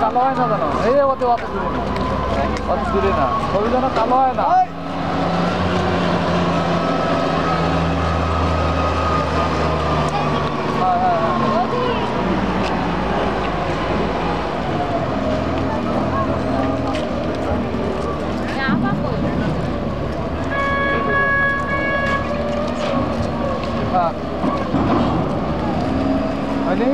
কালো হয় না জানো এই অত অত দূরে না ছবি কালো হয় না। হ্যাঁ হয়নি